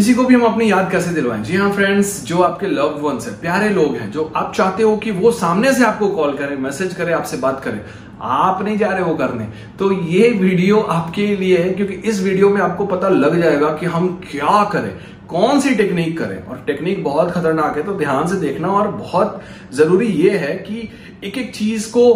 किसी को भी हम अपनी याद कैसे दिलवाएँ? जी हाँ फ्रेंड्स जो आपके लव्ड वंस है, प्यारे लोग हैं, जो आप चाहते हो कि वो सामने से आपको कॉल करें मैसेज करे, आपसे बात करे, आप नहीं जा रहे वो करने। तो ये वीडियो आपके लिए है, क्योंकि इस वीडियो में आपको पता लग जाएगा कि हम क्या करें, कौन सी टेक्निक करें। और टेक्निक बहुत खतरनाक है तो ध्यान से देखना। और बहुत ज़रूरी ये है कि एक एक चीज़ को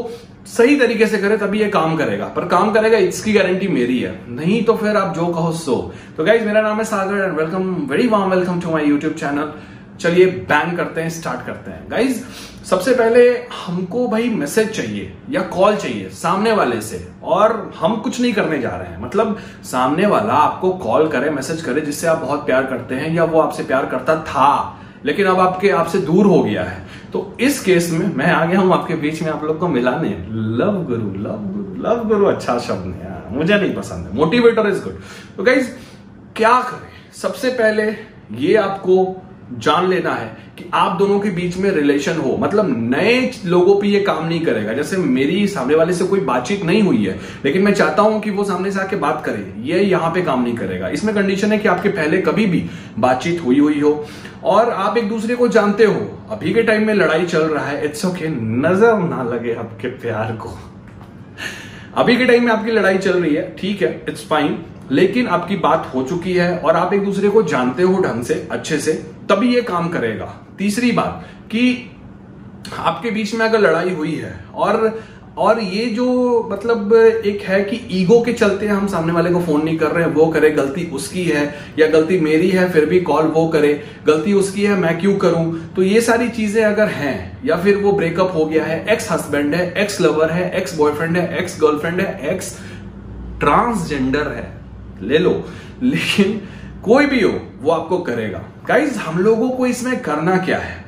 सही तरीके से करे, तभी ये काम करेगा। पर काम करेगा, इसकी गारंटी मेरी है। नहीं तो फिर आप जो कहो, सो। तो गाइज़ मेरा नाम है Sagar and welcome very warm welcome to my YouTube channel चलिए बैन करते हैं स्टार्ट करते हैं। गाइज़ सबसे पहले हमको भाई मैसेज चाहिए, या कॉल चाहिए, सामने वाले से। और हम कुछ नहीं करने जा रहे हैं। मतलब सामने वाला आपको कॉल करे मैसेज करे, जिससे आप बहुत प्यार करते हैं, या वो आपसे प्यार करता था। लेकिन अब आपके, आपसे दूर हो गया है। तो इस केस में मैं आ गया हूँ आपके बीच में, आप लोग को मिलाने। लव गुरु लव गुरु लव गुरु अच्छा शब्द है मुझे नहीं पसंद है। मोटिवेटर इज़ गुड तो गाइज़ क्या करें? सबसे पहले ये आपको जान लेना है कि आप दोनों के बीच में रिलेशन हो। मतलब नए लोगों पे ये काम नहीं करेगा। जैसे मेरी सामने वाले से कोई बातचीत नहीं हुई है, लेकिन मैं चाहता हूँ कि वो सामने से आके बात करे। ये यहाँ पे काम नहीं करेगा। इसमें कंडीशन है कि आपके पहले कभी भी बातचीत हुई हुई हो। और आप एक दूसरे को जानते हो। अभी के टाइम में लड़ाई चल रहा है। इट्स ओके नज़र ना लगे आपके प्यार को। अभी के टाइम में आपकी लड़ाई चल रही है। ठीक है. इट्स फाइन लेकिन आपकी बात हो चुकी है और आप एक दूसरे को जानते हो ढंग से, अच्छे से, तभी ये काम करेगा। तीसरी बात कि आपके बीच में अगर लड़ाई हुई है और और ये जो मतलब एक है कि ईगो के चलते हम सामने वाले को फ़ोन नहीं कर रहे हैं वो करे, गलती उसकी है या गलती मेरी है, फिर भी कॉल वो करे, गलती उसकी है, मैं क्यों करूँ? तो ये सारी चीज़ें अगर हैं या फिर वो ब्रेकअप हो गया है एक्स हस्बैंड है एक्स लवर है एक्स बॉयफ्रेंड है एक्स गर्लफ्रेंड है एक्स ट्रांसजेंडर है ले लो। लेकिन कोई भी हो, वो आपको करेगा। गाइज़ हम लोगों को इसमें करना क्या है?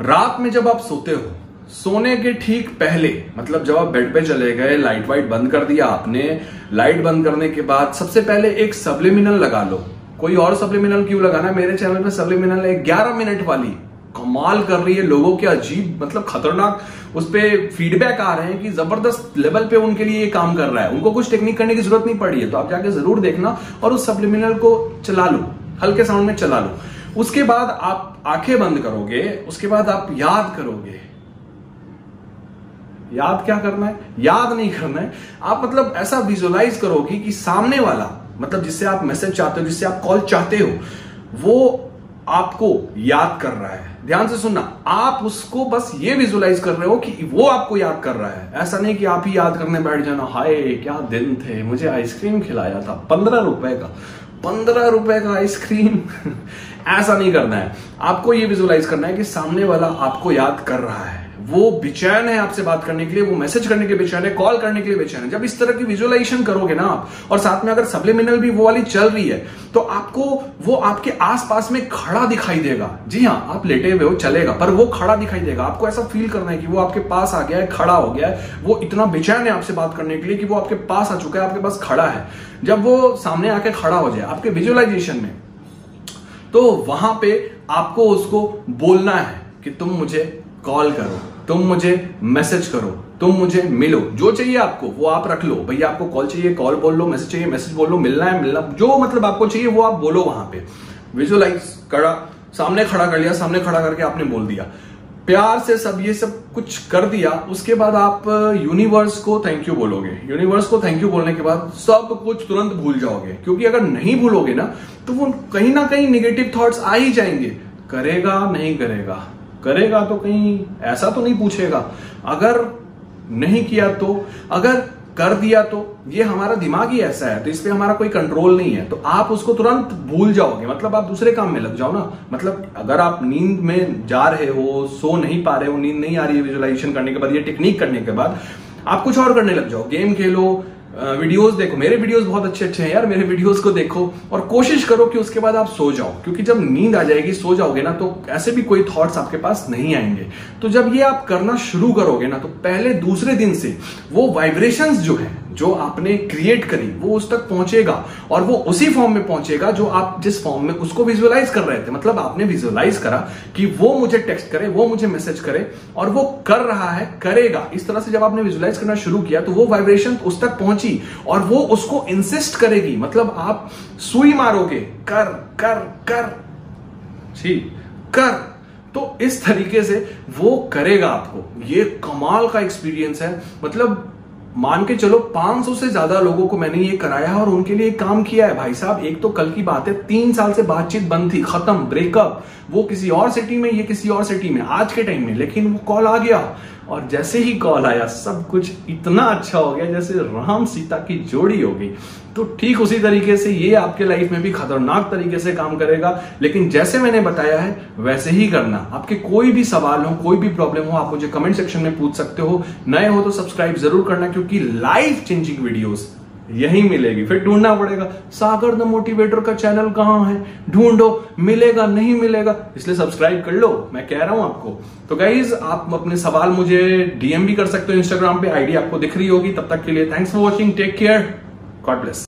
रात में जब आप सोते हो, सोने के ठीक पहले मतलब जब आप बेड पे चले गए, लाइट वाइट बंद कर दिया आपने, लाइट बंद करने के बाद सबसे पहले एक सबलिमिनल लगा लो। कोई और सबलिमिनल क्यों लगाना मेरे चैनल पे सबलिमिनल है, ग्यारह मिनट वाली। कमाल कर रही है, लोगों के अजीब मतलब खतरनाक उस पर फीडबैक आ रहे हैं कि ज़बरदस्त लेवल पे उनके लिए ये काम कर रहा है। उनको कुछ टेक्निक करने की ज़रूरत नहीं पड़ी है तो आप जाके ज़रूर देखना और उस सप्लीमिनल को चला लो, हल्के साउंड में चला लो। उसके बाद आप आँखें बंद करोगे, उसके बाद आप याद करोगे। याद क्या करना है? याद नहीं करना है। आप मतलब ऐसा विजुअलाइज करोगे कि सामने वाला मतलब जिससे आप मैसेज चाहते हो, जिससे आप कॉल चाहते हो, वो आपको याद कर रहा है। ध्यान से सुनना, आप उसको बस ये विजुलाइज कर रहे हो कि वो आपको याद कर रहा है। ऐसा नहीं कि आप ही याद करने बैठ जाना, हाय, क्या दिन थे, मुझे आइसक्रीम खिलाया था, पंद्रह रुपए का, पंद्रह रुपए का आइसक्रीम। ऐसा नहीं करना है। आपको ये विजुलाइज करना है कि सामने वाला आपको याद कर रहा है। वो बेचैन है आपसे बात करने के लिए, वो मैसेज करने के लिए बेचैन है, कॉल करने के लिए बेचैन है। जब इस तरह की विजुअलाइजेशन करोगे ना आप, और साथ में अगर सप्लीमिनल भी वो वाली चल रही है तो आपको वो आपके आसपास में खड़ा दिखाई देगा। जी हाँ आप लेटे हुए हो, चलेगा, पर वो खड़ा दिखाई देगा। आपको ऐसा फील करना है कि वो आपके पास आ गया है, खड़ा हो गया है। वो इतना बेचैन है आपसे बात करने के लिए कि वो आपके पास आ चुका है, आपके पास खड़ा है। जब वो सामने आके खड़ा हो जाए, आपके विजुअलाइजेशन में तो वहाँ पे आपको उसको बोलना है कि तुम मुझे कॉल करो, तुम मुझे मैसेज करो, तुम मुझे मिलो, जो चाहिए आपको, वो आप रख लो। भैया, आपको कॉल चाहिए, कॉल बोल लो, मैसेज चाहिए, मैसेज बोल लो, मिलना है, मिलना, जो मतलब आपको चाहिए, वो आप बोलो वहाँ पे। विजुअलाइज करा, सामने खड़ा कर लिया, सामने खड़ा करके आपने बोल दिया। प्यार से सब ये सब कुछ कर दिया, उसके बाद आप यूनिवर्स को थैंक यू बोलोगे। यूनिवर्स को थैंक यू बोलने के बाद सब कुछ तुरंत भूल जाओगे। क्योंकि अगर नहीं भूलोगे ना तो वो कहीं ना कहीं निगेटिव थॉट्स आ ही जाएँगे। करेगा, नहीं करेगा। करेगा तो कहीं ऐसा तो नहीं पूछेगा। अगर नहीं किया तो अगर कर दिया तो ये हमारा दिमाग ही ऐसा है तो इस पर हमारा कोई कंट्रोल नहीं है। तो आप उसको तुरंत भूल जाओगे। मतलब आप दूसरे काम में लग जाओ ना। मतलब अगर आप नींद में जा रहे हो, सो नहीं पा रहे हो, नींद नहीं आ रही है विजुअलाइजेशन करने के बाद, ये टेक्निक करने के बाद, आप कुछ और करने लग जाओ। गेम खेलो वीडियोस देखो। मेरे वीडियोस बहुत अच्छे अच्छे हैं यार। मेरे वीडियोस को देखो और कोशिश करो कि उसके बाद आप सो जाओ। क्योंकि जब नींद आ जाएगी, सो जाओगे ना तो ऐसे भी कोई थॉट्स आपके पास नहीं आएँगे। तो जब ये आप करना शुरू करोगे ना तो पहले दूसरे दिन से वो वाइब्रेशंस जो है जो आपने क्रिएट करी, वो उस तक पहुंचेगा और वो उसी फॉर्म में पहुंचेगा जो आप जिस फॉर्म में उसको विजुअलाइज कर रहे थे। मतलब आपने विजुअलाइज करा कि वो मुझे टेक्स्ट करे, वो मुझे मैसेज करे और वो कर रहा है, करेगा। इस तरह से जब आपने विजुअलाइज करना शुरू किया तो वो वाइब्रेशन उस तक पहुँची और वो उसको इंसिस्ट करेगी। मतलब आप सुई मारोगे, कर कर कर, जी, कर। तो इस तरीके से वो करेगा आपको। ये कमाल का एक्सपीरियंस है। मतलब मान के चलो 500 से ज़्यादा लोगों को मैंने ये कराया है और उनके लिए एक काम किया है। भाई साहब, एक तो कल की बात है, तीन साल से बातचीत बंद थी, खत्म ब्रेकअप वो किसी और सिटी में, ये किसी और सिटी में, आज के टाइम में, लेकिन वो कॉल आ गया। और जैसे ही कॉल आया, सब कुछ इतना अच्छा हो गया जैसे राम सीता की जोड़ी हो गई। तो ठीक उसी तरीके से ये आपके लाइफ में भी खतरनाक तरीके से काम करेगा। लेकिन जैसे मैंने बताया है, वैसे ही करना। आपके कोई भी सवाल हो, कोई भी प्रॉब्लम हो, आप मुझे कमेंट सेक्शन में पूछ सकते हो। नए हो तो सब्सक्राइब ज़रूर करना, क्योंकि लाइफ चेंजिंग वीडियोस यही मिलेगी। फिर ढूंढना पड़ेगा, सागर द मोटिवेटर का चैनल कहाँ है? ढूंढो, मिलेगा, नहीं मिलेगा। इसलिए सब्सक्राइब कर लो, मैं कह रहा हूँ आपको। तो गाइज़ आप अपने सवाल मुझे डीएम भी कर सकते हो इंस्टाग्राम पे आईडी आपको दिख रही होगी। तब तक के लिए thanks for watching take care God bless